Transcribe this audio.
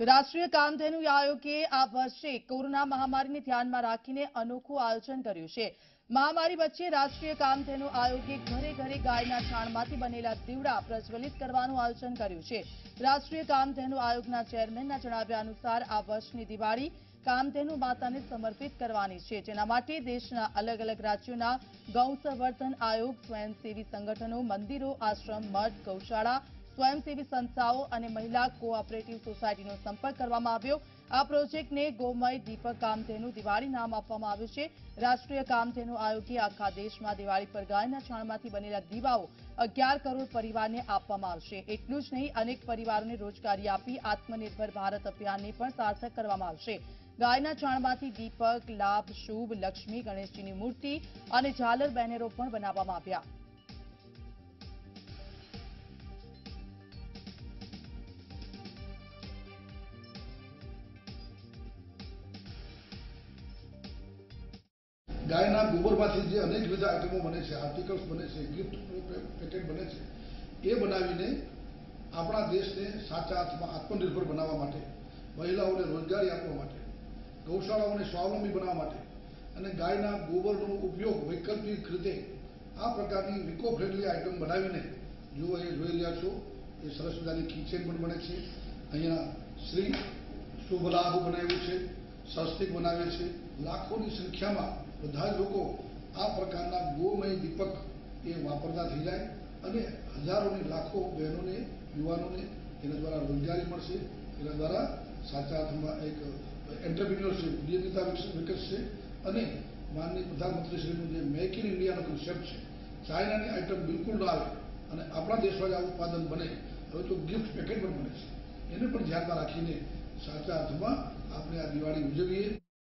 રાષ્ટ્રીય કામધેનુ આયોગે આ વર્ષે કોરોના મહામારીને ધ્યાનમાં રાખીને અનોખું આયોજન કર્યું છે. મહામારી વચ્ચે રાષ્ટ્રીય કામધેનુ આયોગે ઘરે ઘરે ગાયના છાણમાંથી બનેલા દીવડા પ્રજ્વલિત કરવાનું આયોજન કર્યું છે. રાષ્ટ્રીય કામધેનુ આયોગના ચેરમેનના જણાવ્યા અનુસાર આ વર્ષની દિવાળી કામધેનુ માતાને સમર્પિત કરવાની છે. જેના માટે દેશના અલગ અલગ રાજ્યોના ગૌસંવર્ધન આયોગ, સ્વયંસેવી સંગઠનો, મંદિરો, આશ્રમ, મઠ, ગૌશાળા સ્વયંસેવી સંસ્થાઓ અને મહિલા કોઓપરેટિવ સોસાયટીનો સંપર્ક કરવામાં આવ્યો. આ પ્રોજેક્ટને ગોમય દીપક કામધેનુ દિવાળી નામ આપવામાં આવ્યું છે. રાષ્ટ્રીય કામધેનુ આયોગે આખા દેશમાં દિવાળી પર ગાયના છાણમાંથી બનેલા દીવાઓ અગિયાર કરોડ પરિવારને આપવામાં આવશે. એટલું જ નહીં, અનેક પરિવારોને રોજગારી આપી આત્મનિર્ભર ભારત અભિયાનને પણ સાર્થક કરવામાં આવશે. ગાયના છાણમાંથી દીપક, લાભ, શુભ, લક્ષ્મી, ગણેશજીની મૂર્તિ અને ઝાલર બેનરો પણ બનાવવામાં આવ્યા. ગાયના ગોબરમાંથી જે અનેક વિધ આઇટમો બને છે, આર્ટિકલ્સ બને છે ગિફ્ટ પેકેટ બને છે, એ બનાવીને આપણા દેશને સાચા અર્થમાં આત્મનિર્ભર બનાવવા માટે, મહિલાઓને રોજગારી આપવા માટે, ગૌશાળાઓને સ્વાવલંબી બનાવવા માટે અને ગાયના ગોબરનો ઉપયોગ વૈકલ્પિક રીતે આ પ્રકારની ઇકો ફ્રેન્ડલી આઇટમ બનાવીને જો એ જોઈ રહ્યા છો, એ સરસ મજાની કિચેન પણ બને છે. અહીંયા શ્રી શુભ લાભ બનાવ્યું છે. સ્વસ્તિક બનાવે છે. લાખોની સંખ્યામાં બધા લોકો આ પ્રકારના ગોમય દીપક એ વાપરતા થઈ જાય અને હજારોની લાખો બહેનોને, યુવાનોને એના દ્વારા રોજગારી મળશે. એના દ્વારા સાચા અર્થમાં એક એન્ટરપ્રિન્યોરશીપ ઉદ્યમિતા વિકસશે અને માનનીય પ્રધાનમંત્રીશ્રીનું જે મેક ઇન ઇન્ડિયાનો કન્સેપ્ટ છે, ચાઇનાની આઇટમ બિલકુલ ન આવે અને આપણા દેશમાં જ આ ઉત્પાદન બને. હવે તો ગિફ્ટ પેકેટ પણ બને છે. એને પણ ધ્યાનમાં રાખીને સાચા અર્થમાં આપણે આ દિવાળી ઉજવીએ.